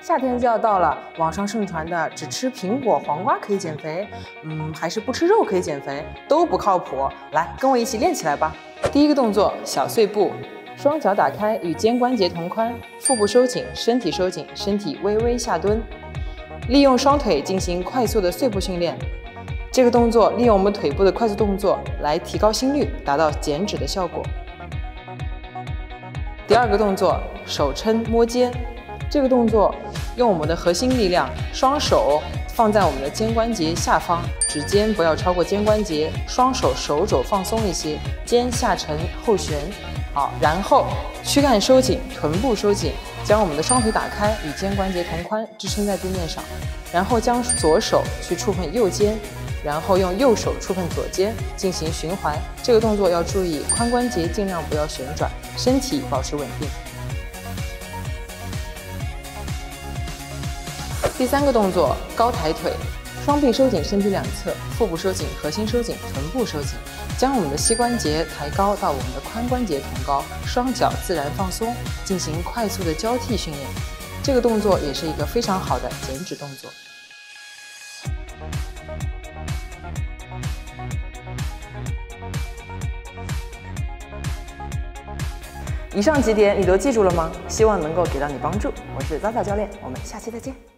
夏天就要到了，网上盛传的只吃苹果、黄瓜可以减肥，嗯，还是不吃肉可以减肥，都不靠谱。来，跟我一起练起来吧。第一个动作，小碎步，双脚打开，与肩关节同宽，腹部收紧，身体收紧，身体微微下蹲，利用双腿进行快速的碎步训练。这个动作利用我们腿部的快速动作来提高心率，达到减脂的效果。第二个动作，手撑摸肩。这个动作用我们的核心力量，双手放在我们的肩关节下方，指尖不要超过肩关节，双手手肘放松一些，肩下沉后旋，好，然后躯干收紧，臀部收紧，将我们的双腿打开，与肩关节同宽，支撑在地面上，然后将左手去触碰右肩，然后用右手触碰左肩进行循环。这个动作要注意髋关节尽量不要旋转，身体保持稳定。第三个动作，高抬腿，双臂收紧身体两侧，腹部收紧，核心收紧，臀部收紧，将我们的膝关节抬高到我们的髋关节同高，双脚自然放松，进行快速的交替训练。这个动作也是一个非常好的减脂动作。以上几点你都记住了吗？希望能够给到你帮助。我是早早教练，我们下期再见。